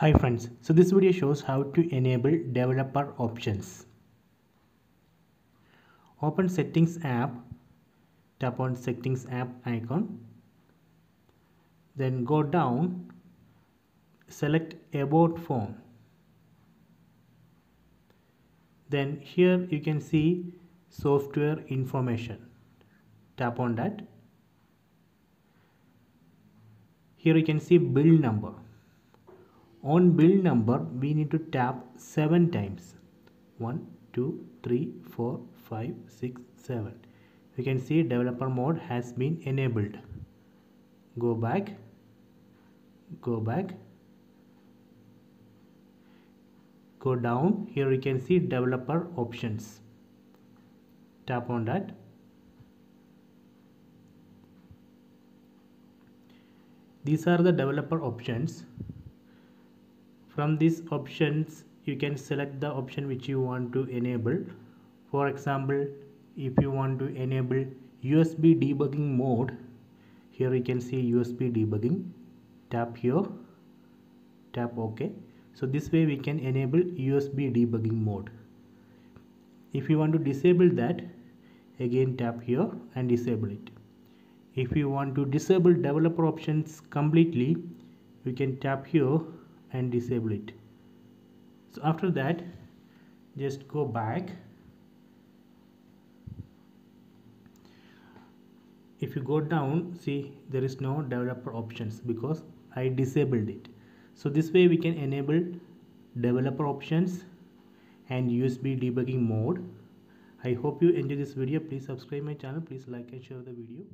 Hi friends, so this video shows how to enable developer options. Open settings app, tap on settings app icon, then go down, select about phone. Then here you can see software information. Tap on that. Here you can see build number on build number we need to tap 7 times. 1 2 3 4 5 6 7 you can see developer mode has been enabled. Go back. Go back. Go down. Here you can see developer options. Tap on that. These are the developer options from these options you can select the option which you want to enable. For example if you want to enable USB debugging mode here you can see USB debugging. Tap here. Tap OK. So this way we can enable USB debugging mode. If you want to disable that again tap here and disable it. If you want to disable developer options completely you can tap here and disable it. So after that just go back. If you go down see there is no developer options because I disabled it. So this way we can enable developer options and USB debugging mode. I hope you enjoy this video. Please subscribe my channel. Please like and share the video